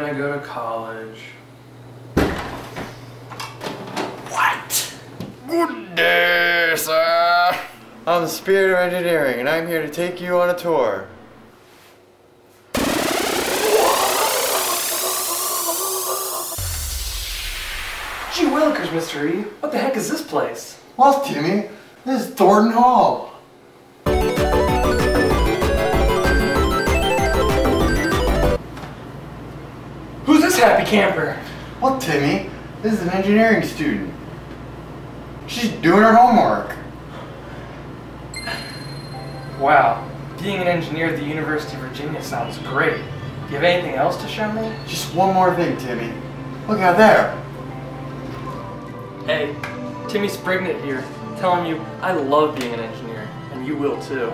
gonna go to college. What? Good day, uh. sir. I'm the Spirit of Engineering, and I'm here to take you on a tour. Gee willikers, Mr. E. What the heck is this place? Well, Timmy, this is Thornton Hall. Who's this happy camper? Well, Timmy, this is an engineering student. She's doing her homework. Wow, being an engineer at the University of Virginia sounds great. Do you have anything else to show me? Just one more thing, Timmy. Look out there. Hey, Timmy Sprignit here, telling you I love being an engineer, and you will too.